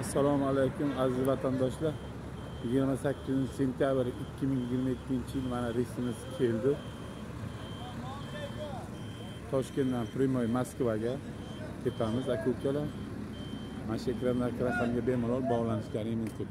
assalomu alaykum aziz vatandoshlar. Yigirma sakkizinchi sentyabr ikki ming yigirma ikkinchi yil mana reysimiz keldi. Toshkentdan прямой moskvaga tepamiz. Aka ukalar mana shu ekrandagi raqamga bemalol bog'lanishlaringiz mumkin.